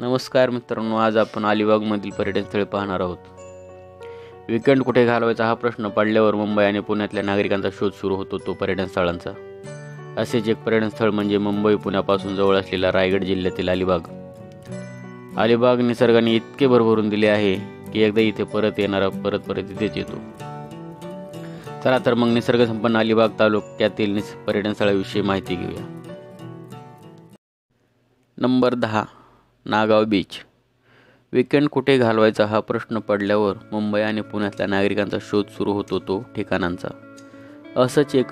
नमस्कार मित्रांनो आज आपण अलिबागमधील पर्यटन स्थळे पाहणार आहोत. विकेंड कुठे घालवायचा हा प्रश्न पडल्यावर मुंबई आणि पुण्यातल्या नागरिकांचा शोध सुरू होतो तो पर्यटन स्थळांचा. असेच एक पर्यटन स्थळ म्हणजे मुंबई पुण्यापासून जवळ असलेला रायगड जिल्ह्यातील अलिबाग. अलिबाग निसर्गाने इतके भरभरून दिले आहे की एकदा इथे परत येणारा परत परत इथेच येतो. चला तर मग निसर्गसंपन्न अलिबाग तालुक्यातील निस पर्यटन स्थळाविषयी माहिती घेऊया. नंबर दहा. नागाव बीच विकेंड कुठे घालवायचा हा प्रश्न पडल्यावर मुंबई आणि पुण्यातल्या नागरिकांचा शोध सुरू होतो तो ठिकाणांचा. असंच एक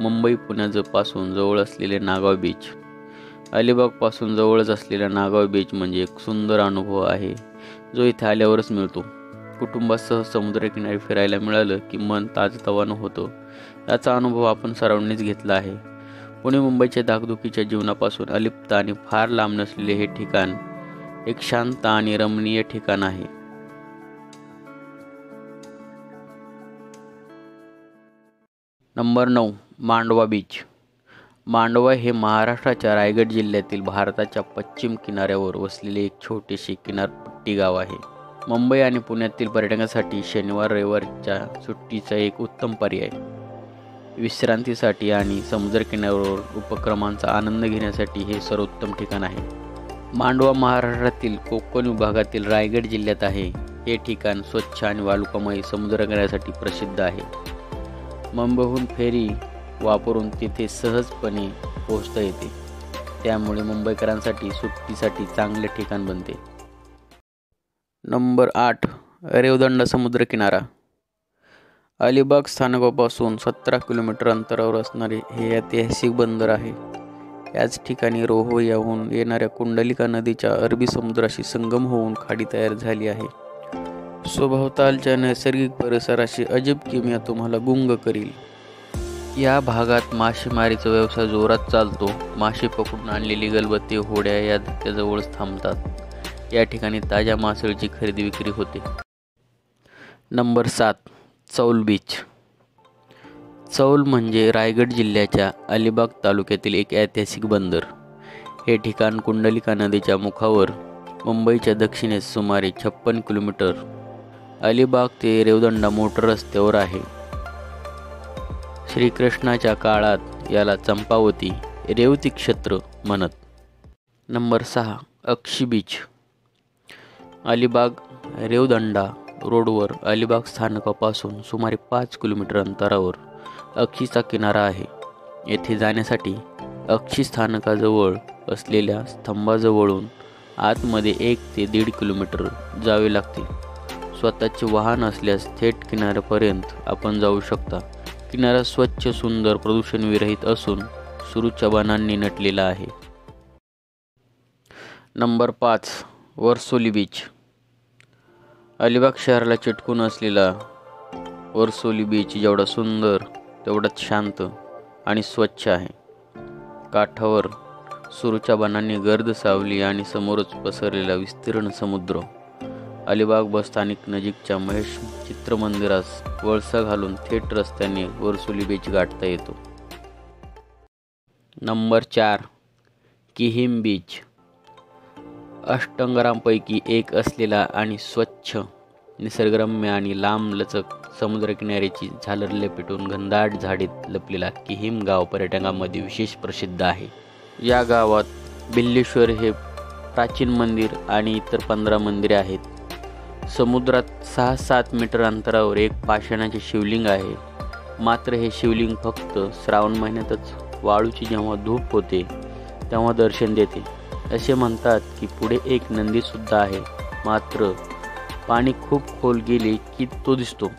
मुंबई पुण्याजपासून जवळ असलेले नागाव बीच अलिबागपासून जवळच असलेला नागाव बीच म्हणजे एक सुंदर अनुभव आहे जो इथे आल्यावरच मिळतो. कुटुंबासह समुद्रकिनारी फिरायला मिळालं की मन ताजतवानं होतं. याचा अनुभव आपण सर्वांनीच घेतला आहे. पुणे मुंबईच्या दागदुखीच्या जीवनापासून अलिप्त आणि फार लांब नसलेले हे ठिकाण एक शांत आणि रमणीय ठिकाण आहे. नंबर नऊ मांडवा बीच. मांडवा हे महाराष्ट्राच्या रायगड जिल्ह्यातील भारताच्या पश्चिम किनाऱ्यावर वसलेले एक छोटेसे किनारपट्टी गाव आहे. मुंबई आणि पुण्यातील पर्यटकांसाठी शनिवार रविवारच्या सुट्टीचा एक उत्तम पर्याय. विश्रांतीसाठी आणि समुद्रकिनाऱ्यावर उपक्रमांचा आनंद घेण्यासाठी हे सर्वोत्तम ठिकाण आहे. मांडवा महाराष्ट्रातील कोकण विभागातील रायगड जिल्ह्यात आहे. हे ठिकाण स्वच्छ आणि वालुकामय समुद्रकिनाऱ्यासाठी प्रसिद्ध आहे. मुंबईहून फेरी वापरून तिथे सहजपणे पोहोचता येते. त्यामुळे मुंबईकरांसाठी सुट्टीसाठी चांगले ठिकाण बनते. नंबर आठ रेवदंड समुद्रकिनारा. अलिबाग स्थानकापासून सतरा किलोमीटर अंतरावर असणारे हे ऐतिहासिक बंदर आहे. याच ठिकाणी रोहो याहून येणाऱ्या कुंडलिका नदीच्या अरबी समुद्राशी संगम होऊन खाडी तयार झाली आहे. स्वभावतालच्या नैसर्गिक परिसराशी अजब किमया तुम्हाला गुंग करील. या भागात मासेमारीचा व्यवसाय जोरात चालतो. मासे पकडून आणलेली गलबत्ती होड्या या धक्क्याजवळच थांबतात. या ठिकाणी ताज्या मासळीची खरेदी विक्री होते. नंबर सात. चौल बीच. चौल म्हणजे रायगड जिल्ह्याच्या अलिबाग तालुक्यातील एक ऐतिहासिक बंदर. हे ठिकाण कुंडलिका नदीच्या मुखावर मुंबईच्या दक्षिणेस सुमारे छप्पन किलोमीटर. अलिबाग ते रेवदंडा मोटर रस्त्यावर आहे. श्रीकृष्णाच्या काळात याला चंपावती रेवती क्षेत्र म्हणत. नंबर सहा अक्षी बीच. अलिबाग रेवदंडा रोडवर अलिबाग स्थानकापासून सुमारे पाच किलोमीटर अंतरावर अक्षीचा किनारा आहे. येथे जाण्यासाठी अक्षी स्थानकाजवळ असलेल्या स्तंभाजवळून आतमध्ये एक ते दीड किलोमीटर जावे लागते. स्वतःचे वाहन असल्यास थेट किनाऱ्यापर्यंत आपण जाऊ शकता. किनारा स्वच्छ सुंदर प्रदूषणविरहित असून सुरूच्या बाणांनी नटलेला आहे. नंबर पाच वर्सोली बीच. अलिबाग शहराला चिटकून असलेला वरसोली बीच जेवढा सुंदर तेवढाच शांत आणि स्वच्छ आहे. काठावर सुरूच्या बाणांनी गर्द सावली आणि समोरच पसरलेला विस्तीर्ण समुद्र. अलिबाग बस स्थानिक नजीकच्या महेश चित्रमंदिरास वळसा घालून थेट रस्त्याने वरसोली बीच गाठता येतो. नंबर चार किहिम बीच अष्टंगरांपैकी एक असलेला आणि स्वच्छ निसर्गरम्य आणि लांबलचक समुद्रकिनाऱ्याची झालर लपेटून घनदाट झाडीत लपलेला किहिम गाव पर्यटकांमध्ये विशेष प्रसिद्ध आहे. या गावात बिल्लेश्वर हे प्राचीन मंदिर आणि इतर पंधरा मंदिरे आहेत. समुद्रात सहा सात मीटर अंतरावर एक पाषाणाचे शिवलिंग आहे. मात्र हे शिवलिंग फक्त श्रावण महिन्यातच वाळूची जेव्हा धूप होते तेव्हा दर्शन देते. असे म्हणतात की पुढे एक नंदीसुद्धा आहे. मात्र पाणी खूप खोल गेले की तो दिसतो.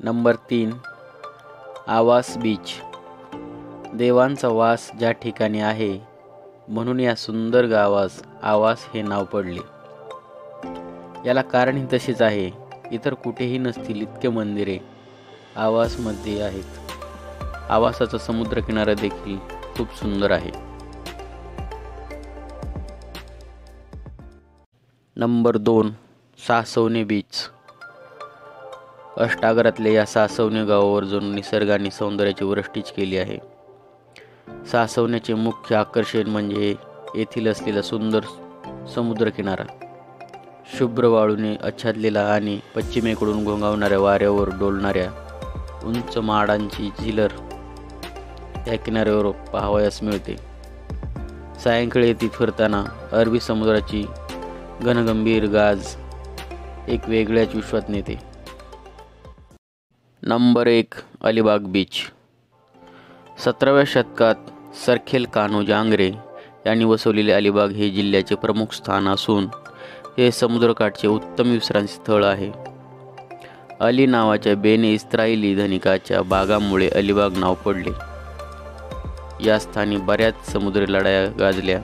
नंबर तीन आवास बीच. देवांचा वास ज्या ठिकाणी आहे म्हणून या सुंदर गावास आवास हे नाव पडले. याला कारणही तसेच आहे इतर कुठेही नसतील इतके मंदिरे आवासमध्ये आहेत. आवासाचा समुद्रकिनारा देखील खूप सुंदर आहे. नंबर दोन सासवणे बीच अष्टागरातल्या या सासवणे गावावर जणू निसर्गाने सौंदर्याची वृष्टीच केली आहे. सासवण्याचे मुख्य आकर्षण म्हणजे येथील असलेला सुंदर समुद्रकिनारा. शुभ्र वाळूने आच्छादलेला आणि पश्चिमेकडून घोंगावणाऱ्या वाऱ्यावर डोलणाऱ्या उंच माडांची झिलर या किनाऱ्यावर पाहावयास मिळते. सायंकाळी येथे फिरताना अरबी समुद्राची घनगंभीर गाज एक वेगळ्याच विश्वात नेते. नंबर एक अलिबाग बीच. सतराव्या शतकात सरखेल कान्हो जांगरे यांनी वसवलेले अलिबाग हे जिल्ह्याचे प्रमुख स्थान असून हे समुद्रकाठचे उत्तम विश्रांती स्थळ आहे. अली नावाच्या बेने इस्रायली धनिकाच्या बागामुळे अलिबाग नाव पडले. या स्थानी बऱ्याच समुद्री लढाया गाजल्या.